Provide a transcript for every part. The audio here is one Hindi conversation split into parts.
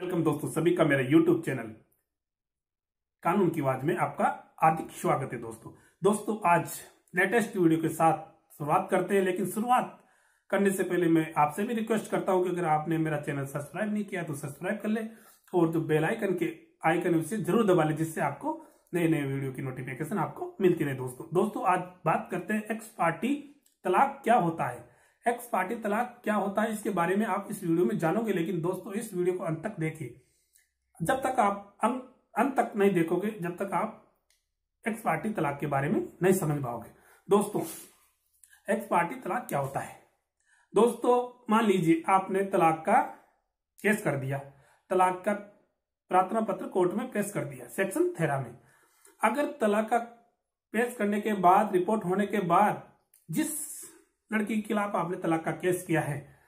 वेलकम दोस्तों सभी का मेरा यूट्यूब चैनल कानून की आवाज़ में आपका हार्दिक स्वागत है दोस्तों। दोस्तों, आज लेटेस्ट वीडियो के साथ शुरुआत करते हैं, लेकिन शुरुआत करने से पहले मैं आपसे भी रिक्वेस्ट करता हूँ कि अगर आपने मेरा चैनल सब्सक्राइब नहीं किया तो सब्सक्राइब कर ले और जो बेल आइकन के आइकन उसे ज़रूर दबा ले, जिससे आपको नए नए वीडियो की नोटिफिकेशन आपको मिलती रहे दोस्तों। दोस्तों, आज बात करते हैं एक्स पार्टी तलाक क्या होता है? एक्स पार्टी तलाक क्या होता है इसके बारे में आप इस वीडियो में जानोगे, लेकिन दोस्तों, इस वीडियो को अंत तक देखिए। जब तक आप अंत तक नहीं देखोगे, जब तक आप एक्स पार्टी तलाक के बारे में नहीं समझ पाओगे। दोस्तों, एक्स पार्टी तलाक क्या होता है? दोस्तों, मान लीजिए आपने तलाक का केस कर दिया। तलाक का प्रार्थना पत्र कोर्ट में पेश कर दिया, सेक्शन थेरा में। अगर तलाक का पेश करने के बाद, रिपोर्ट होने के बाद, जिस लड़की के खिलाफ आपने तलाक का केस किया है।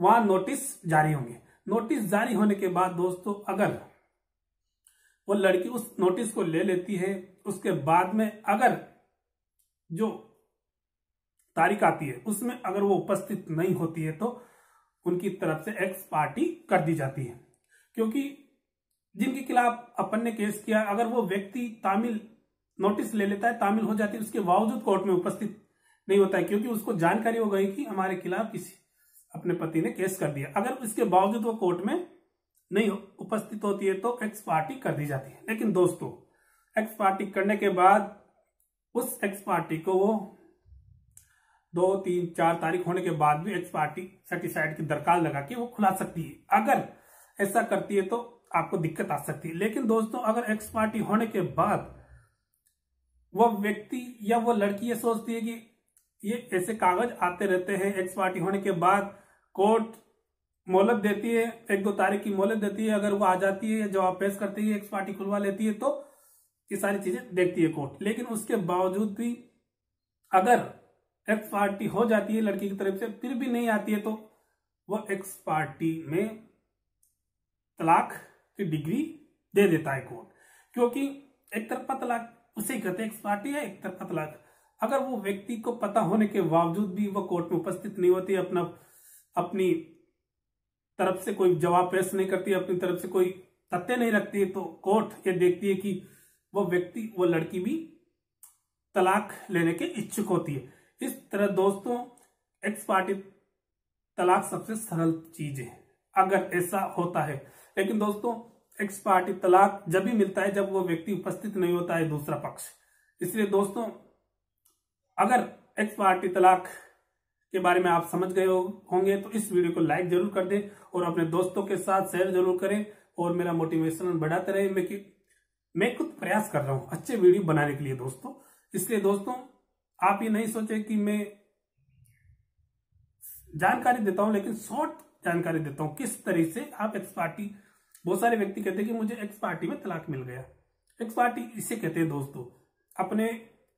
वहाँ नोटिस जारी होंगे। नोटिस जारी होने के बाद दोस्तों, अगर वो लड़की उस नोटिस को ले लेती है, उसके बाद में अगर जो तारीख आती है, उसमें अगर वो उपस्थित नहीं होती है तो उनकी तरफ़ से एक्स पार्टी कर दी जाती है। क्योंकि जिनके खिलाफ अपन ने केस किया, अगर वो व्यक्ति तामिल नोटिस ले लेता है, तामिल हो जाती है, उसके बावजूद कोर्ट में उपस्थित नहीं होता है, क्योंकि उसको जानकारी हो गई कि हमारे खिलाफ किसी, अपने पति ने केस कर दिया। अगर इसके बावजूद वो कोर्ट में नहीं उपस्थित होती है तो एक्स पार्टी कर दी जाती है। लेकिन दोस्तों एक्स पार्टी करने के बाद उस एक्स पार्टी को वो दो, तीन, चार तारीख होने के बाद भी एक्स पार्टी सेटिसाइड की दरकार लगा के वो खुला सकती है। अगर ऐसा करती है तो आपको दिक्कत आ सकती है। लेकिन दोस्तों, अगर एक्स पार्टी होने के बाद वह व्यक्ति या वो लड़की ये सोचती है कि ये ऐसे कागज़ आते रहते हैं एक्स पार्टी होने के बाद कोर्ट मोहलत देती है, एक दो तारीख की मोहलत देती है, अगर वो आ जाती है, जवाब पेश करती है एक्स पार्टी खुलवा लेती है तो ये सारी चीज़ें देखती है कोर्ट। लेकिन उसके बावजूद भी अगर एक्स पार्टी हो जाती है लड़की की तरफ़ से, फिर भी नहीं आती है तो वो एक्स पार्टी में तलाक की डिग्री दे देता है कोर्ट। क्योंकि एक तरफा तलाक उसे कहते हैं एक्स पार्टी है, एक तरफा तलाक अगर वो व्यक्ति को पता होने के बावजूद भी वो कोर्ट में उपस्थित नहीं होती, अपना, अपनी तरफ़ से कोई जवाब पेश नहीं करती, अपनी तरफ़ से कोई तथ्य नहीं रखती है तो कोर्ट ये देखती है कि वो व्यक्ति, वो लड़की भी तलाक लेने के इच्छुक होती है। इस तरह दोस्तों एक्स पार्टी तलाक सबसे सरल चीज़ है, अगर ऐसा होता है। लेकिन दोस्तों एक्स पार्टी तलाक जब भी मिलता है, जब वो व्यक्ति उपस्थित नहीं होता है दूसरा पक्ष। इसलिए दोस्तों अगर एक्स पार्टी तलाक के बारे में आप समझ गए होंगे तो इस वीडियो को लाइक ज़रूर कर दें और अपने दोस्तों के साथ शेयर ज़रूर करें और मेरा मोटिवेशन बढ़ाते रहे। मैं कि मैं खुद प्रयास कर रहा हूँ अच्छे वीडियो बनाने के लिए, दोस्तों। इसलिए, दोस्तों, आप ये नहीं सोचे कि मैं जानकारी देता हूँ, लेकिन शॉर्ट जानकारी देता हूँ। किस तरह से आप एक्स पार्टी बहुत सारे व्यक्ति कहते हैं कि मुझे एक्स पार्टी में तलाक मिल गया। एक्स पार्टी इसे कहते हैं, दोस्तों, अपने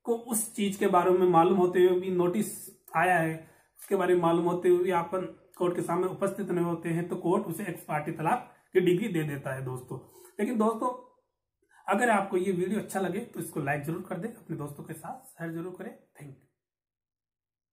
को उस चीज़ के बारे में मालूम होते हुए भी नोटिस आया है, उसके बारे में मालूम होते हुए अपन कोर्ट के सामने उपस्थित नहीं होते हैं तो कोर्ट उसे एक्स पार्टी तलाक की डिग्री दे देता है दोस्तों। लेकिन दोस्तों, अगर आपको ये वीडियो अच्छा लगे तो इसको लाइक ज़रूर कर दे, अपने दोस्तों के साथ शेयर ज़रूर करें। Thank you